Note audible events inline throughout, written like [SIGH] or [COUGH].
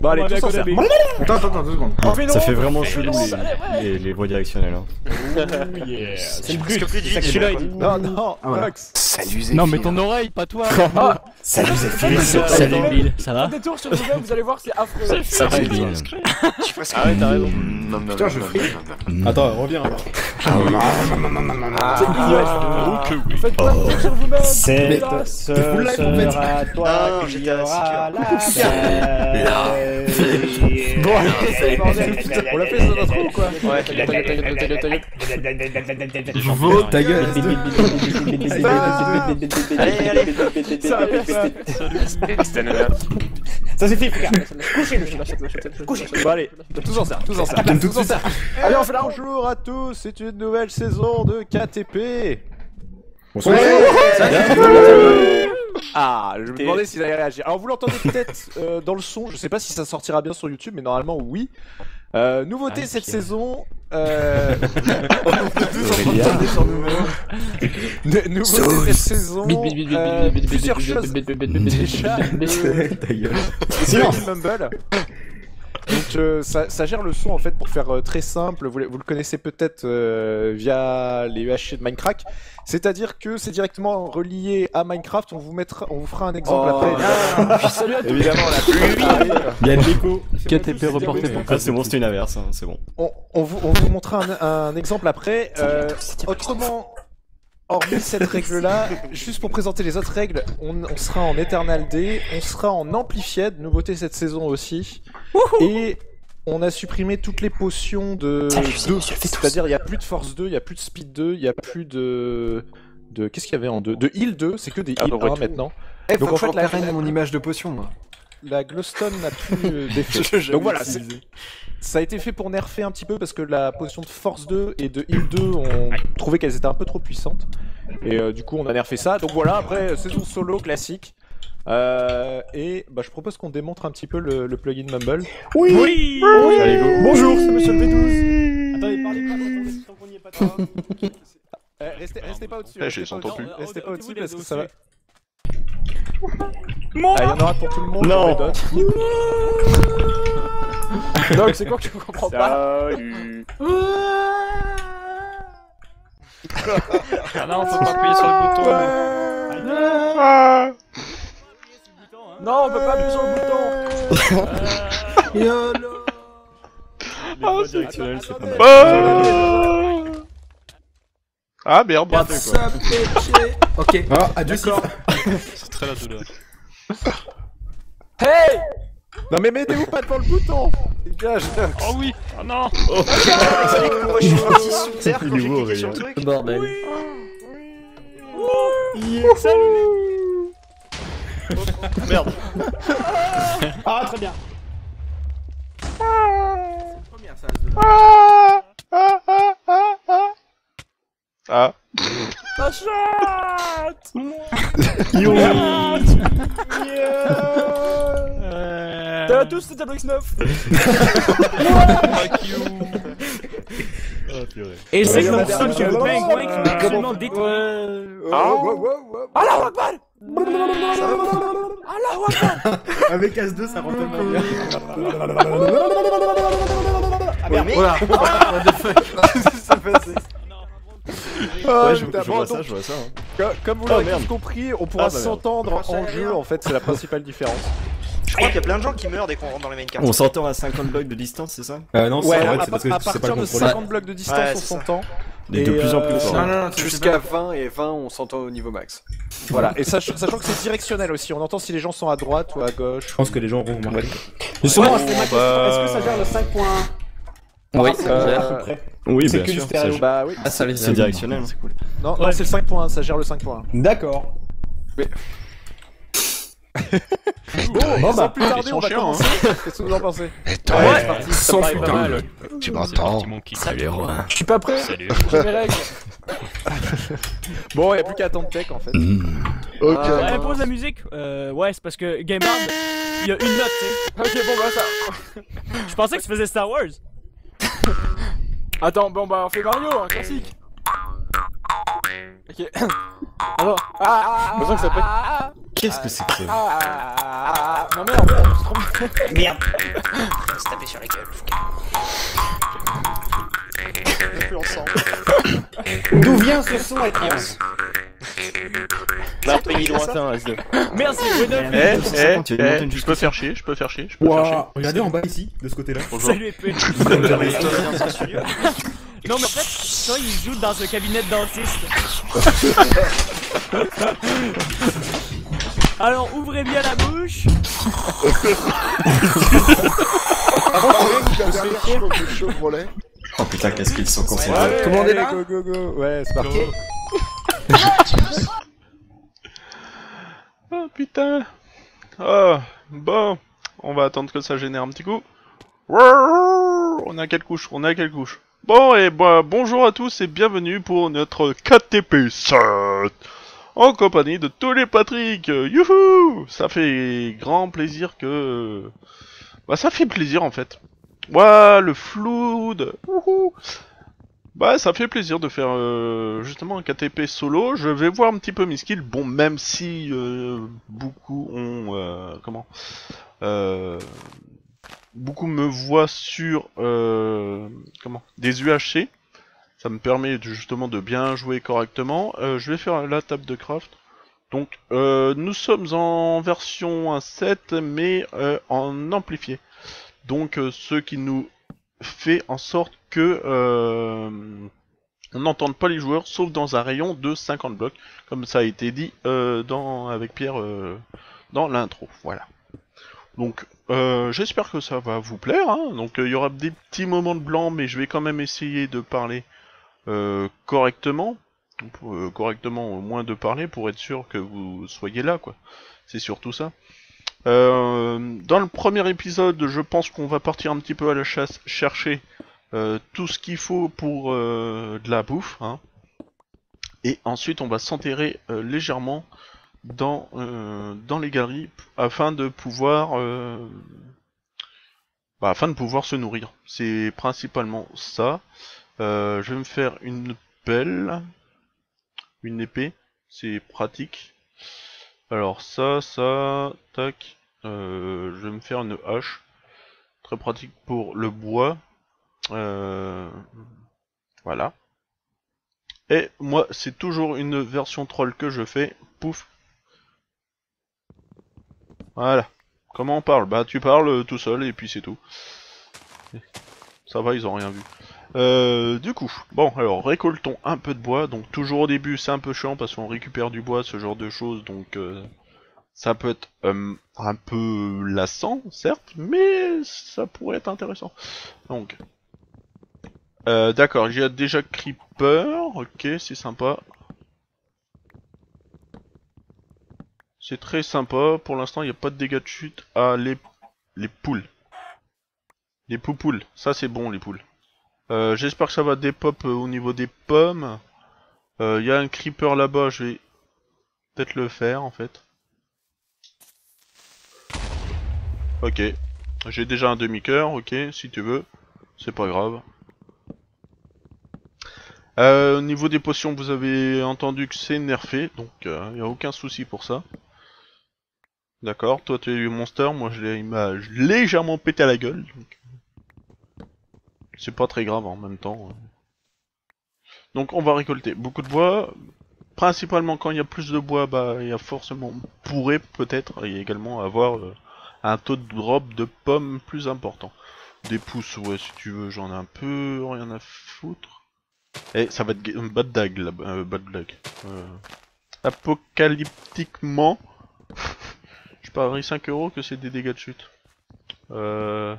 Bon, allez, tous ensemble. Attends, attends, attends, deux secondes. Ça fait vraiment chelou les, les, les voix directionnelles. Hein. C'est le presque plus vie. Non, non, Ah. Max. Salut Zéphine. Non, mais ton oreille, pas toi. [LAUGHS] Salut Zéphine. Salut Bill, ça va Des tours sur vous-même, vous allez voir, c'est affreux. Ça va bien. Ah ouais, t'as raison. Putain, je non. Attends, reviens. C'est Faites pas de tours sur vous-même. C'est en fait. sera toi Ah, qui à aura la Bon, allez, bordel. [LAUGHS] On l'a fait sur notre ou quoi Ouais, Je vote. Ta gueule. Allez, allez. Ça va faire ça. C'était une merde. Ça suffit, frère. Bon, allez, tous en serre, tous en serre. Tous en serre. Allez, on fait la bonjour à tous, c'est une nouvelle saison de KTP. Ah, je me demandais s'ils allaient réagir. Alors vous l'entendez peut-être euh, dans le son, je sais pas si ça sortira bien sur YouTube, mais normalement oui. Euh, nouveauté cette saison. Euh... Nou- nouveauté cette saison. euh, plusieurs choses. Déjà. Silence Mumble. Donc euh, ça, ça gère le son en fait pour faire euh, très simple, vous, le- vous le connaissez peut-être euh, via les UHC de Minecraft, c'est-à-dire que c'est directement relié à Minecraft, on vous mettra, on vous fera un exemple Oh. après. [LAUGHS] Salut à tous. Évidemment la pluie arrive. Il y a de l'écho. KTP reporté pour Ah, c'est bon, c'était une averse, hein, c'est bon. On, on vous, on vous montrera un, un exemple après. Euh, autrement, hormis cette règle-là, juste pour présenter les autres règles, on, on sera en Eternal D, on sera en Amplified, nouveauté cette saison aussi. Et on a supprimé toutes les potions de 2. C'est-à-dire, il n'y a plus de Force 2, il n'y a plus de Speed 2, il n'y a plus de. de Qu'est-ce qu'il y avait en 2 De Heal 2, c'est que des Heal 1 maintenant. Donc en fait, la, reprenne mon image de potion, moi. La Glowstone n'a plus euh, [LAUGHS] d'effet. Donc voilà, ça a été fait pour nerfer un petit peu parce que la potion de force 2 et de heal 2 on trouvait qu'elles étaient un peu trop puissantes. Et euh, du coup on a nerfé ça. Donc voilà, après euh, saison solo classique. Euh, et bah, je propose qu'on démontre un petit peu le, le plugin Mumble. Oui Allez, go. Bonjour, c'est Monsieur le V12. Attendez, parlez pas, attendez, tant qu'on y est pas trop. Euh, restez, restez pas au-dessus. Eh, je restez les pas entends au-dessus, plus. Restez pas au-dessus parce que ça va. Ah, il y en aura pour tout le monde. Non. Donc [LAUGHS] c'est quoi que je comprends pas Salut. Ah non, faut pas appuyer sur le bouton. Non, on peut pas appuyer sur le bouton. [LAUGHS] Les voix directionnelles, c'est pas mal. Ah merde, Ok. Ah, D'accord. C'est très la douleur. Hey Non mais mettez-vous pas devant le bouton Dégage Oh oui Oh non Moi je suis parti sous terre quand Il est j'ai où, cliqué sur le Aurélien truc. Bordel. Merde. Ah, très bien. Ah. T'as tous c'était Alex 9 Ah, [LAUGHS] [LAUGHS] purée. Et c'est Ouais, comme ouais, ça ouais, que le pingouin qui m'a absolument détruit. Ah. Allah Akbar Allah Akbar Avec As2, ça rentre bien. Ah merde. Voilà. What the fuck? Ah, Ouais, je, vois ça, je vois ça. hein. co- Comme vous Oh, l'avez tous compris, on pourra Ah, bah, s'entendre en jeu, en fait, c'est la principale différence. Je crois qu'il y a plein de gens qui meurent dès qu'on rentre dans les main cartes. On s'entend à 50 blocs de distance, c'est ça? Euh, non, c'est Ouais, c'est parce que à pas partir de contrôlé. 50 blocs de distance, Ouais, on s'entend. Et de plus en euh, plus fort. Jusqu'à 20 et 20, on s'entend au niveau max. Voilà, et sach- sachant que c'est directionnel aussi, on entend si les gens sont à droite ou à gauche. Je pense que les gens auront remarqué. Justement, c'était ma question. bah- Est-ce que ça gère le 5.1 Oui, Ah, ça gère. à peu près. Oui, C'est bien que du sûr. stéréo. ça- Bah oui. Ah, ça les C'est directionnel. C'est cool. Non, non c'est le 5.1, ça gère le 5.1. D'accord. [LAUGHS] Bon, Bon, sans bah, plus tarder, on va chiants, commencer. [LAUGHS] Qu'est-ce que vous en pensez Et toi, Ouais, c'est parti, sans putain, tu m'entends Salut Romain. Je suis pas prêt, Salut. [LAUGHS] j'ai mes règles. bon, y a plus qu'à attendre tech en fait. Ok. Ah. Ouais, pose la musique. Euh, ouais, c'est parce que Game Hard, il y a une note, tu sais. Ok, bon bah ça. Je pensais que tu faisais Star Wars. Attends, bon bah on fait Mario, un classique. Ok. [COUGHS] Alors, ah, J'ai l'impression que ça peut être- ah, Qu'est-ce que c'est que ça ah, ah, ah, non merde, on se trompe. [LAUGHS] Merde On [LAUGHS] va se taper sur la gueule, Foucault. Plus ensemble. [COUGHS] D'où vient ce son étrange Pays lointain, S2. Merci. Eh, eh, 250, tu vas eh, monter une je peux faire chier, je peux faire chier, je peux faire chier. Regardez en bas ici, de ce côté-là. Bonjour. Salut épée. Non mais en fait, ça il joue dans un cabinet de dentiste. Alors ouvrez bien la bouche. Oh putain, qu'est-ce qu'ils sont concentrés. Tout le monde est allez, là Go go go. Ouais, c'est parti. Oh putain. Oh, bon. On va attendre que ça génère un petit coup. On a quelle couche On a quelle couche Bon, et bah, bonjour à tous et bienvenue pour notre KTP 7 en compagnie de tous les Patrick. Youhou Ça fait grand plaisir que... Bah, ça fait plaisir en fait. Ouah, le flou de... bah, ça fait plaisir de faire euh, justement un KTP solo. Je vais voir un petit peu mes skills. Bon, même si euh, beaucoup ont euh, comment beaucoup me voient sur comment des UHC. Ça me permet justement de bien jouer correctement. Je vais faire la table de craft. Donc, nous sommes en version 1.7, mais en amplifié. Donc, euh, ce qui nous fait en sorte que euh, on n'entende pas les joueurs sauf dans un rayon de 50 blocs, comme ça a été dit euh, dans avec Pierre euh, dans l'intro. Voilà. Donc euh, j'espère que ça va vous plaire. hein. Donc il y aura des petits moments de blanc, mais je vais quand même essayer de parler correctement, correctement au moins de parler pour être sûr que vous soyez là, quoi. C'est surtout ça. Euh, dans le premier épisode, je pense qu'on va partir un petit peu à la chasse, chercher euh, tout ce qu'il faut pour euh, de la bouffe. Hein. Et ensuite, on va s'enterrer légèrement dans, dans les galeries afin de pouvoir bah, afin de pouvoir se nourrir. C'est principalement ça. Je vais me faire une pelle, une épée, c'est pratique. Alors ça, ça, tac. Euh, je vais me faire une hache, très pratique pour le bois. Euh, voilà. Et moi, c'est toujours une version troll que je fais. Pouf. Voilà. Comment on parle? Bah, tu parles euh, tout seul et puis c'est tout. Ça va, ils ont rien vu. Euh, du coup, bon, alors récoltons un peu de bois. Donc toujours au début, c'est un peu chiant parce qu'on récupère du bois, ce genre de choses. Donc euh, ça peut être euh, un peu lassant, certes, mais ça pourrait être intéressant. Donc, d'accord, a déjà Creeper, ok, c'est sympa. C'est très sympa, pour l'instant il n'y a pas de dégâts de chute. Ah, les, les poules. Les poupoules, ça c'est bon les poules. Euh, J'espère que ça va dépop euh, au niveau des pommes. Il y a un Creeper là-bas, je vais peut-être le faire en fait. Ok, j'ai déjà un demi-cœur, ok, si tu veux, c'est pas grave. Euh, au niveau des potions, vous avez entendu que c'est nerfé, donc il n'y a aucun souci pour ça. D'accord, toi tu es eu monster, moi je l'ai légèrement pété à la gueule. C'est pas très grave en même temps. Donc on va récolter beaucoup de bois. Principalement quand il y a plus de bois, bah il y a forcément pourrait peut-être également avoir euh, un taux de drop de pommes plus important. Des pousses, ouais si tu veux, j'en ai un peu rien à foutre. Et ça va être bad dag là, euh, bad blague. Euh, apocalyptiquement, [LAUGHS] je parie 5 euros que c'est des dégâts de chute. Euh...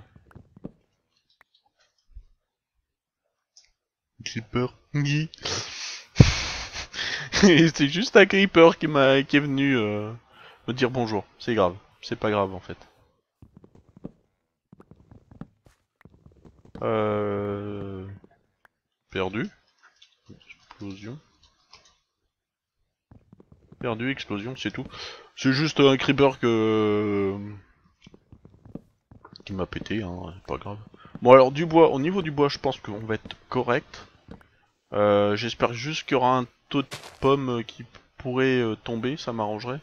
[LAUGHS] C'est juste un creeper qui m'a qui est venu euh, me dire bonjour. C'est grave. C'est pas grave en fait. Euh... Perdu. Explosion. Perdu, explosion, c'est tout. C'est juste un creeper que... Qui m'a pété, hein, pas grave. Bon alors du bois, au niveau du bois je pense qu'on va être correct. Euh, J'espère juste qu'il y aura un taux de pommes qui pourrait euh, tomber, ça m'arrangerait.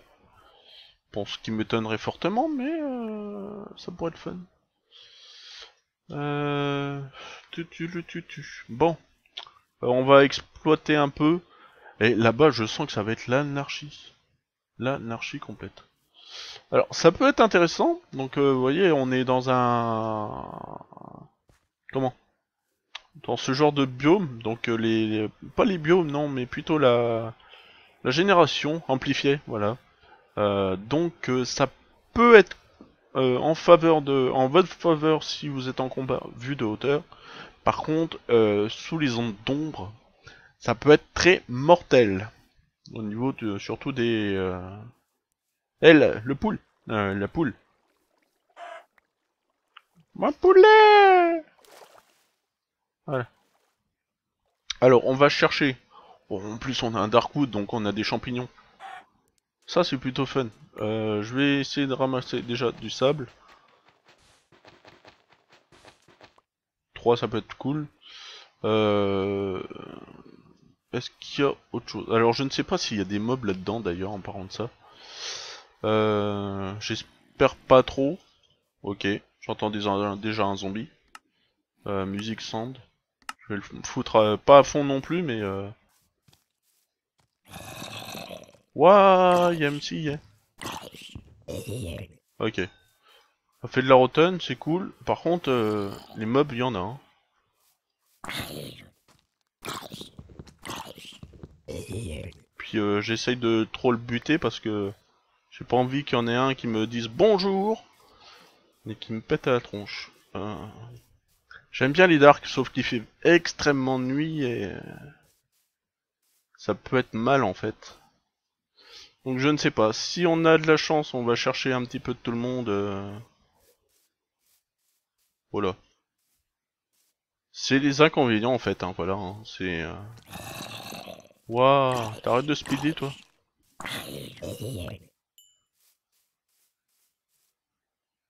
Bon, ce qui m'étonnerait fortement, mais euh, ça pourrait être fun. Euh... Bon, Euh, on va exploiter un peu. Et là-bas, je sens que ça va être l'anarchie. L'anarchie complète. Alors, ça peut être intéressant. Donc, vous voyez, on est dans un... Comment? Dans ce genre de biome. Donc, euh, les... Pas les biomes, non, mais plutôt la... La génération amplifiée, voilà. Euh, donc, euh, ça peut être en faveur de... En votre faveur si vous êtes en combat vue de hauteur. Par contre, sous les ondes d'ombre, ça peut être très mortel. Au niveau de, surtout des... Elle, le poule. La poule. Ma poulet Alors, on va chercher. Bon, en plus, on a un Darkwood, donc on a des champignons. Ça, c'est plutôt fun. Euh, je vais essayer de ramasser déjà du sable. 3, ça peut être cool. Euh... Est-ce qu'il y a autre chose? Alors, je ne sais pas s'il y a des mobs là-dedans, d'ailleurs, en parlant de ça. Euh... J'espère pas trop. Ok, j'entends déjà, un zombie. Musique sound. Je vais le foutre euh, pas à fond non plus, mais... Euh... Ouah, y'a MC, yeah. Ok. Ça fait de la rotonne, c'est cool. Par contre, euh, les mobs, il y en a. Hein. Puis euh, j'essaye de trop le buter parce que j'ai pas envie qu'il y en ait un qui me dise bonjour et qui me pète à la tronche. Euh, J'aime bien les darks, sauf qu'il fait extrêmement nuit et ça peut être mal en fait. Donc je ne sais pas. Si on a de la chance, on va chercher un petit peu de tout le monde. euh. Voilà. C'est les inconvénients en fait, hein, voilà. hein, C'est. euh. Waouh, t'arrêtes de speeder toi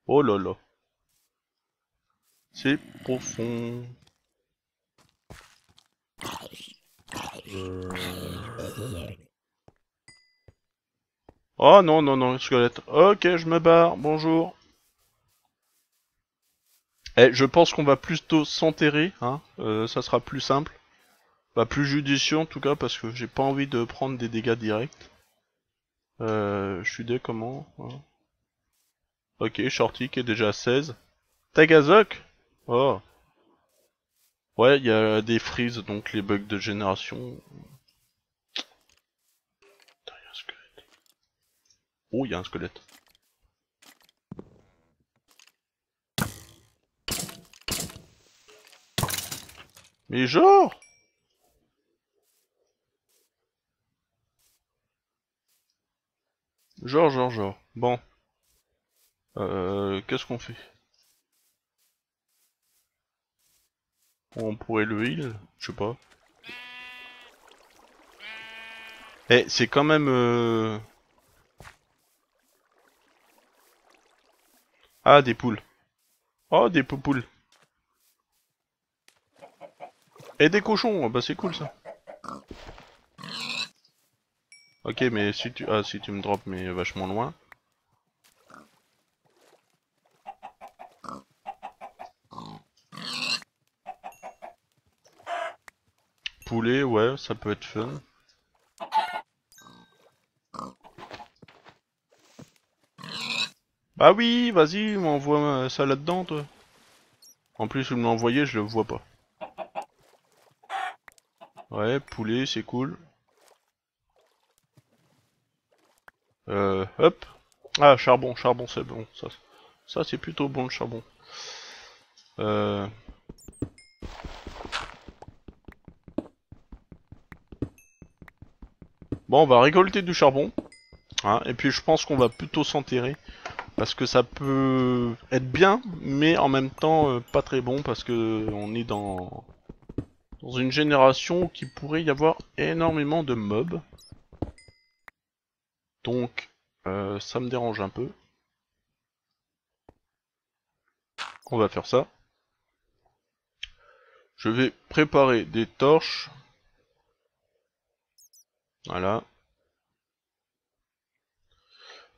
Oh là là. C'est profond. Oh non, non, non, squelette. Ok, je me barre, bonjour. Eh, je pense qu'on va plutôt s'enterrer, hein. euh, ça sera plus simple. Bah, plus judicieux en tout cas, parce que j'ai pas envie de prendre des dégâts directs. Euh, je suis dé comment hein? Ok, Shorty qui est déjà à 16. Tagazok Oh. Ouais, il y a des freezes, donc les bugs de génération. Oh, il y a un squelette. Mais genre Genre, genre, genre. Bon. Euh, qu'est-ce qu'on fait? On pourrait le heal, je sais pas. Eh, c'est quand même... euh, Ah, des poules. Oh, des poupoules. Et des cochons, bah c'est cool ça. Ok, mais si tu... Ah, si tu me drops, mais vachement loin. Poulet, ouais, ça peut être fun. Bah oui, vas-y, m'envoie ça là-dedans, toi. En plus, vous me l'envoyez, je le vois pas. Ouais, poulet, c'est cool. Euh, hop. Ah, charbon, charbon, c'est bon. Ça, ça c'est plutôt bon le charbon. Euh... Bon, on va récolter du charbon. Hein, et puis je pense qu'on va plutôt s'enterrer. Parce que ça peut être bien, mais en même temps euh, pas très bon parce que on est dans dans une génération où il pourrait y avoir énormément de mobs. Donc euh, ça me dérange un peu. On va faire ça. Je vais préparer des torches. Voilà.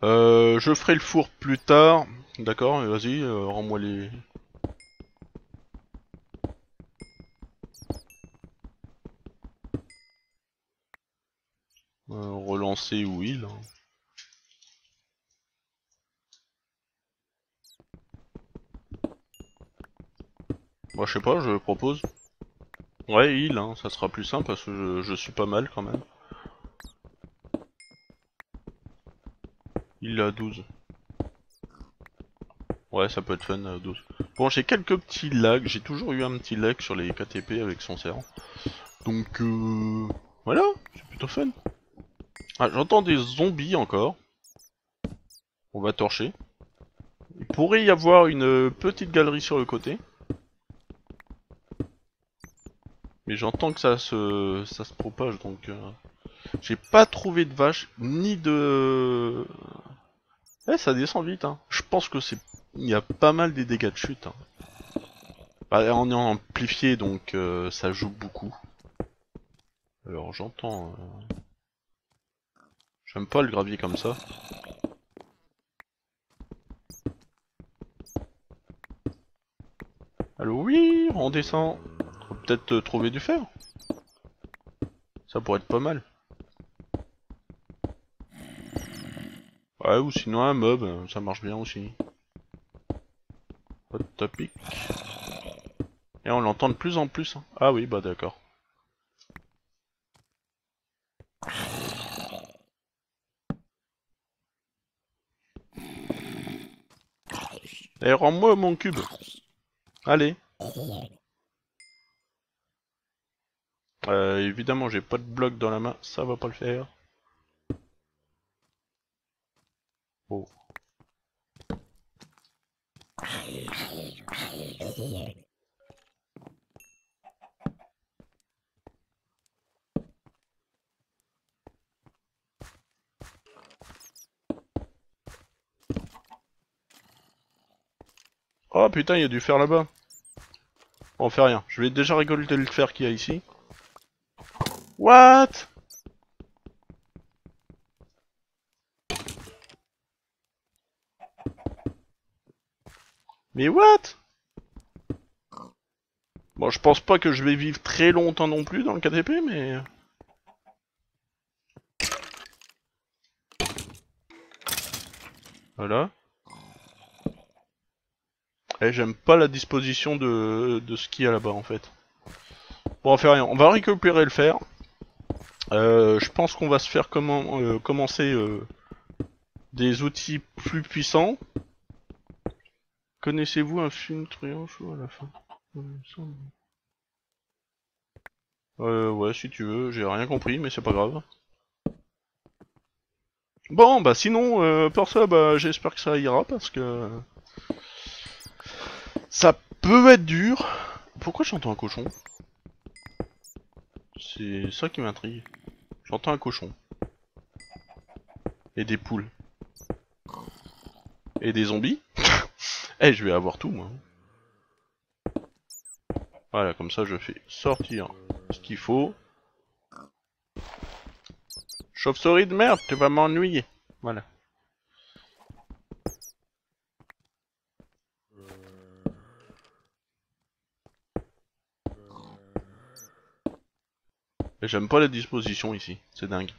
Euh, je ferai le four plus tard. D'accord, vas-y, euh, rends-moi les... Euh, relancer oui là. Moi je sais pas, je propose. Ouais, il, hein, ça sera plus simple parce que je, je suis pas mal quand même. Il à 12. Ouais, ça peut être fun à 12. Bon, j'ai quelques petits lags, j'ai toujours eu un petit lag sur les KTP avec son serre. Donc, euh... Voilà, c'est plutôt fun. Ah, j'entends des zombies encore. On va torcher. Il pourrait y avoir une petite galerie sur le côté. Mais j'entends que ça se, ça se propage, donc... euh, J'ai pas trouvé de vache, ni de... Eh, ça descend vite, hein. Je pense que c'est... Il y a pas mal des dégâts de chute. Hein. Bah, on est amplifié, donc euh, ça joue beaucoup. Alors, j'entends... euh, J'aime pas le gravier comme ça. Allô, oui, on descend. Peut-être euh, trouver du fer. Ça pourrait être pas mal. Ouais, ou sinon un mob, euh, ça marche bien aussi. Hot topic. Et on l'entend de plus en plus. hein. Ah oui, bah d'accord. Eh, rends-moi mon cube. Allez. Euh, évidemment, j'ai pas de bloc dans la main, ça va pas le faire. Oh. Oh putain, il y a du fer là-bas. On fait rien. Je vais déjà récolter le fer qu'il y a ici. What? Mais what? Bon, je pense pas que je vais vivre très longtemps non plus dans le KTP, mais... Voilà. Eh, j'aime pas la disposition de, de ce qu'il y a là-bas en fait. Bon, on fait rien. On va récupérer le fer. Euh, je pense qu'on va se faire euh, commencer euh, des outils plus puissants. Connaissez-vous un film triomphe à la fin Euh, ouais, si tu veux. J'ai rien compris, mais c'est pas grave. Bon, bah sinon, euh, pour ça, bah j'espère que ça ira parce que... Ça peut être dur. Pourquoi j'entends un cochon? C'est ça qui m'intrigue. J'entends un cochon. Et des poules. Et des zombies. [LAUGHS] Eh, je vais avoir tout, moi. Voilà, comme ça, je fais sortir ce qu'il faut. Chauve-souris de merde, tu vas m'ennuyer. Voilà. J'aime pas la disposition ici, c'est dingue.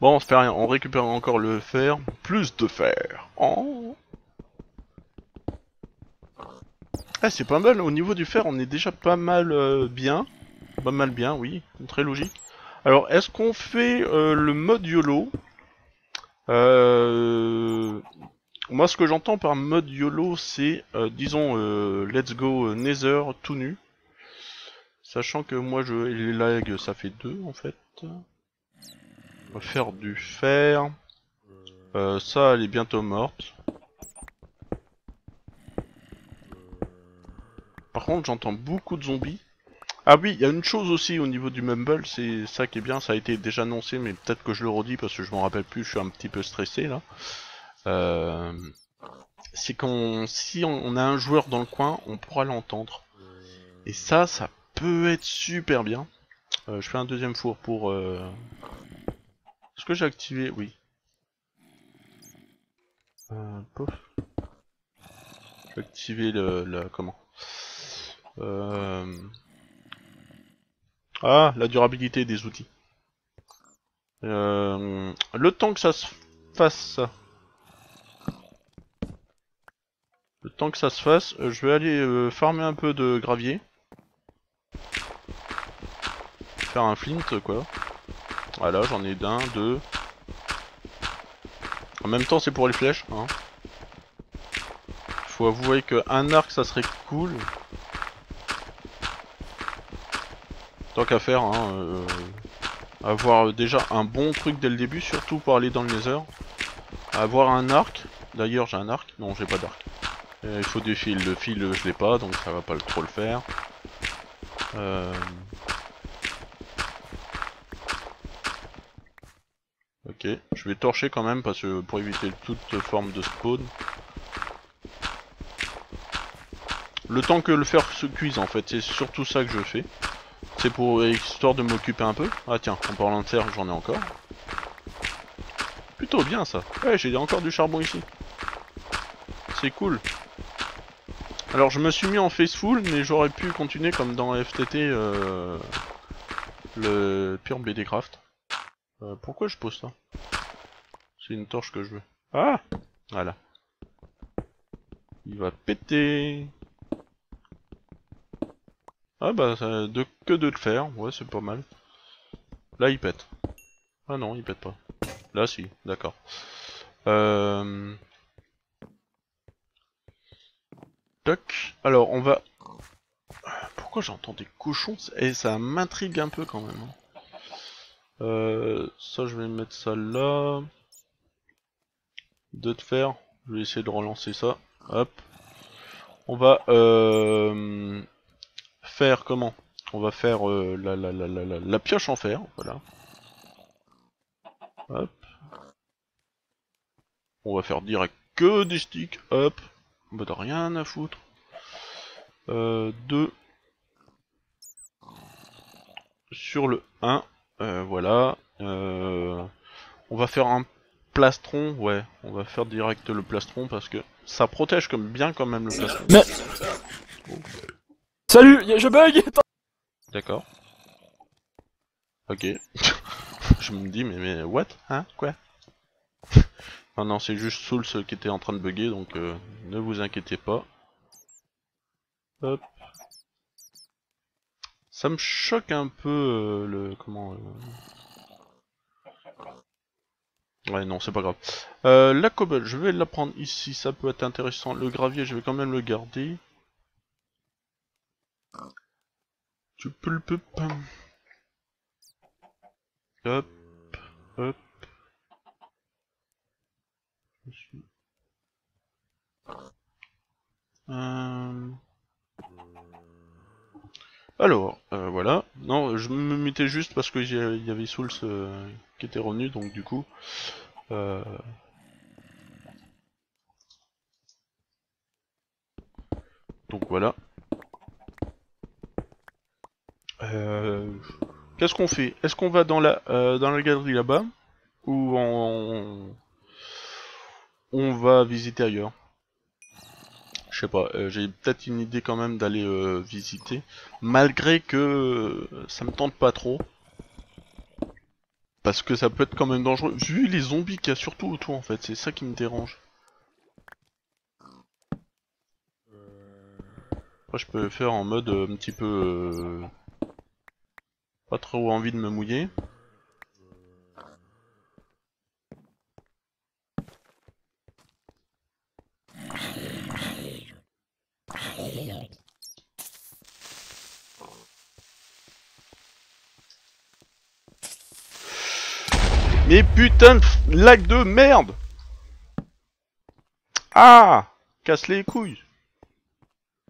Bon, on se fait rien, on récupère encore le fer. Plus de fer. Oh. Ah, c'est pas mal, au niveau du fer, on est déjà pas mal euh, bien. Pas mal bien, oui, très logique. Alors, est-ce qu'on fait euh, le mode YOLO? Euh... Moi, ce que j'entends par mode YOLO, c'est, disons, Let's Go Nether tout nu. Sachant que moi, je les lags, ça fait deux, en fait. On va faire du fer. Ça, elle est bientôt morte. J'entends beaucoup de zombies. Ah oui, il y a une chose aussi au niveau du Mumble, c'est ça qui est bien, ça a été déjà annoncé, mais peut-être que je le redis parce que je m'en rappelle plus, je suis un petit peu stressé là. Euh, c'est qu'on, si on, a un joueur dans le coin, on pourra l'entendre. Et ça, ça peut être super bien. Euh, je fais un deuxième four pour. Euh... Est-ce que j'ai activé? Oui. Euh, pouf. Le, la comment? Euh... Ah, la durabilité des outils. Euh, le temps que ça se fasse, le temps que ça se fasse, euh, je vais aller farmer un peu de gravier. Faire un flint quoi. Voilà, j'en ai d'un, deux. En même temps, c'est pour les flèches. Hein. Faut avouer qu'un arc, ça serait cool. Tant qu'à faire, hein, euh, avoir déjà un bon truc dès le début, surtout pour aller dans le nether. Avoir un arc. D'ailleurs, j'ai un arc. Non, j'ai pas d'arc. Euh, il faut des fils. Le fil, je l'ai pas, donc ça va pas trop le faire. Euh... Ok, je vais torcher quand même parce que pour éviter toute forme de spawn. Le temps que le fer se cuise en fait, c'est surtout ça que je fais. C'est pour histoire de m'occuper un peu. Ah tiens, en parlant de j'en ai encore. Plutôt bien ça. Ouais, j'ai encore du charbon ici. C'est cool. Alors je me suis mis en faceful, mais j'aurais pu continuer comme dans FTT euh, le pire BD Craft. Euh, pourquoi je pose ça? C'est une torche que je veux. Ah Voilà. Il va péter. Ah bah de, que de le faire, ouais c'est pas mal. Là il pète. Ah non il pète pas. Là si, d'accord. Euh... Toc. Alors on va... Pourquoi j'entends des cochons? Et ça m'intrigue un peu quand même. hein. Euh, ça je vais mettre ça là. Deux de fer. Je vais essayer de relancer ça. Hop. On va euh, faire comment? On va faire euh, la, la, la, la, la, la pioche en fer. Voilà. Hop. On va faire direct que des sticks. Hop. On va rien à foutre. Euh, deux. Sur le 1. Euh, voilà. Euh, on va faire un plastron, ouais. On va faire direct le plastron parce que ça protège comme bien quand même le plastron. Mais... Salut, je bug. [LAUGHS] D'accord. Ok. [LAUGHS] je me dis mais, mais what Hein Quoi? [LAUGHS] Non non c'est juste Souls qui était en train de bugger donc euh, ne vous inquiétez pas. Hop. Ça me choque un peu euh, le comment euh, Ouais non c'est pas grave. Euh, la cobble je vais la prendre ici ça peut être intéressant. Le gravier je vais quand même le garder. Tu peux le. Hop, hop. Je suis- Euh... Alors, euh, voilà. Non, je me mettais juste parce que il y avait Souls euh, qui était revenu, donc du coup... Donc voilà. Qu'est-ce qu'on fait? Est-ce qu'on va dans la euh, dans la galerie là-bas? Ou on on va visiter ailleurs? Je sais pas. euh, J'ai peut-être une idée quand même d'aller euh, visiter, malgré que euh, ça me tente pas trop. Parce que ça peut être quand même dangereux, vu les zombies qu'il y a surtout autour en fait, c'est ça qui me dérange. Après je peux faire en mode un petit peu... pas trop envie de me mouiller. Mais putain de lac de merde Ah Casse les couilles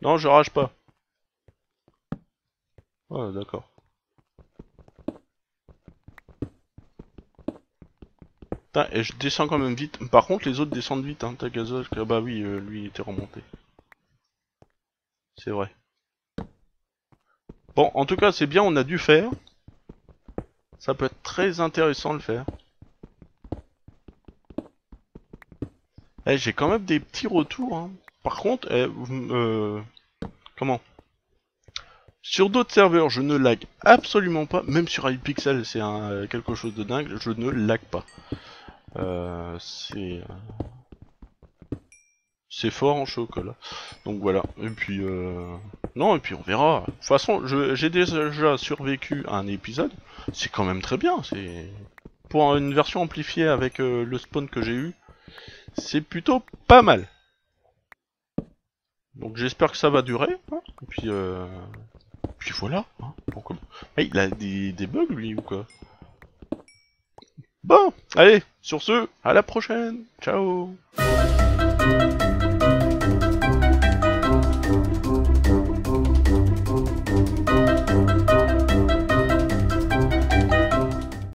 Non, je rage pas. Ouais, d'accord. Et je descends quand même vite. Par contre, les autres descendent vite, hein. Tagazol, que- bah oui, euh, lui il était remonté. C'est vrai. Bon, en tout cas, c'est bien, on a dû faire. Ça peut être très intéressant de le faire. Eh, j'ai quand même des petits retours. hein. Par contre, eh, euh, comment? Sur d'autres serveurs, je ne lag absolument pas. Même sur iPixel, c'est euh, quelque chose de dingue. Je ne lag pas. Euh, c'est euh, c'est fort en chocolat. Donc voilà. Et puis euh, non, et puis on verra. De toute façon, j'ai déjà survécu à un épisode. C'est quand même très bien. C'est pour une version amplifiée avec le spawn que j'ai eu. C'est plutôt pas mal. Donc j'espère que ça va durer. hein. Et puis, puis voilà. Hein. Ah, il a des bugs lui ou quoi? Bon, allez, sur ce, à la prochaine. Ciao